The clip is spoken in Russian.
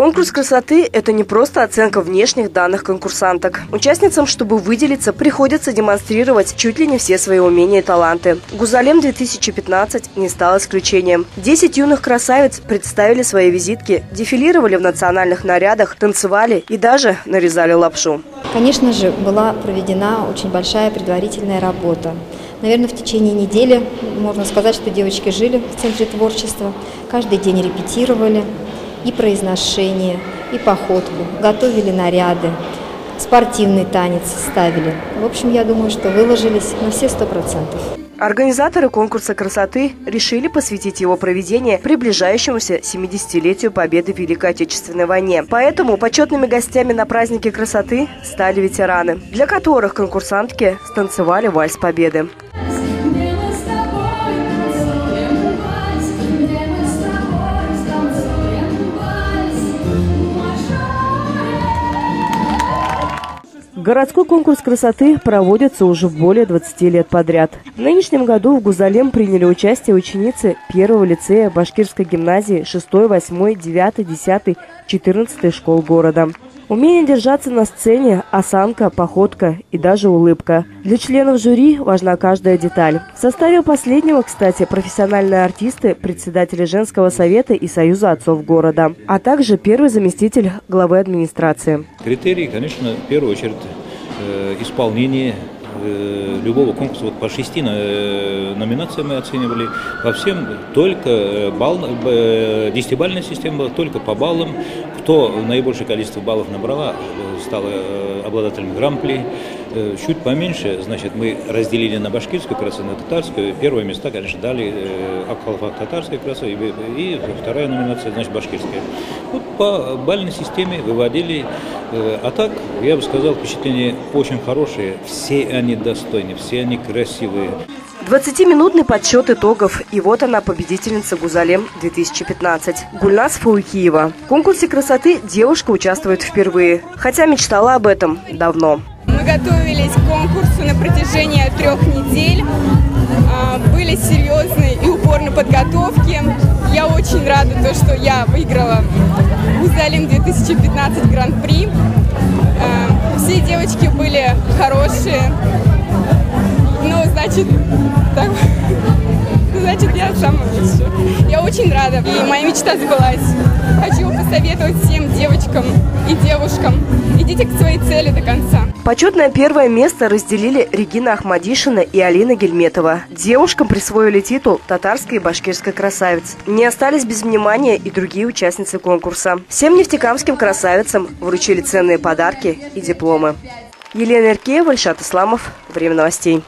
Конкурс красоты – это не просто оценка внешних данных конкурсанток. Участницам, чтобы выделиться, приходится демонстрировать чуть ли не все свои умения и таланты. Гузалем-2015 не стал исключением. Десять юных красавиц представили свои визитки, дефилировали в национальных нарядах, танцевали и даже нарезали лапшу. Конечно же, была проведена очень большая предварительная работа. Наверное, в течение недели можно сказать, что девочки жили в Центре творчества, каждый день репетировали, и произношение, и походку, готовили наряды, спортивный танец ставили. В общем, я думаю, что выложились на все сто процентов. Организаторы конкурса красоты решили посвятить его проведение приближающемуся 70-летию победы в Великой Отечественной войне. Поэтому почетными гостями на празднике красоты стали ветераны, для которых конкурсантки станцевали вальс победы. Городской конкурс красоты проводится уже более 20 лет подряд. В нынешнем году в Гузалем приняли участие ученицы первого лицея Башкирской гимназии 6, 8, 9, 10, 14 школ города. Умение держаться на сцене, осанка, походка и даже улыбка. Для членов жюри важна каждая деталь. В составе последнего, кстати, профессиональные артисты, председатели женского совета и союза отцов города, а также первый заместитель главы администрации. Критерии, конечно, в первую очередь исполнение э, любого конкурса вот по шести э, номинациям мы оценивали. По всем только балл, десятибальная система, только по баллам. Кто наибольшее количество баллов набрала, стала обладателем гран-при. Э, чуть поменьше, значит, мы разделили на башкирскую красу, на татарскую. Первые места, конечно, дали э, Акхалфак татарской красы, и, и вторая номинация, значит, башкирская. Вот по бальной системе выводили, э, а так, я бы сказал, впечатление очень хорошее. Все они достойны, все они красивые. 20-минутный подсчет итогов. И вот она, победительница Гузалем 2015. Гульнас Фаукиева. В конкурсе красоты девушка участвует впервые, хотя мечтала об этом давно. Мы готовились к конкурсу на протяжении трех недель. А, были серьезные и упорные подготовки. Я очень рада, то, что я выиграла Гузалим 2015 Гран-при. А, все девочки были хорошие. Ну, значит, так, значит, я самая лучшая. Я очень рада. И моя мечта сбылась. Хочу посоветовать всем девочкам и девушкам. Идите к своей цели до конца. Почетное первое место разделили Регина Ахмадишина и Алина Гельметова. Девушкам присвоили титул «Татарской и башкирской красавиц». Не остались без внимания и другие участницы конкурса. Всем нефтекамским красавицам вручили ценные подарки и дипломы. Елена Иркеева, Ильшат Исламов. Время новостей.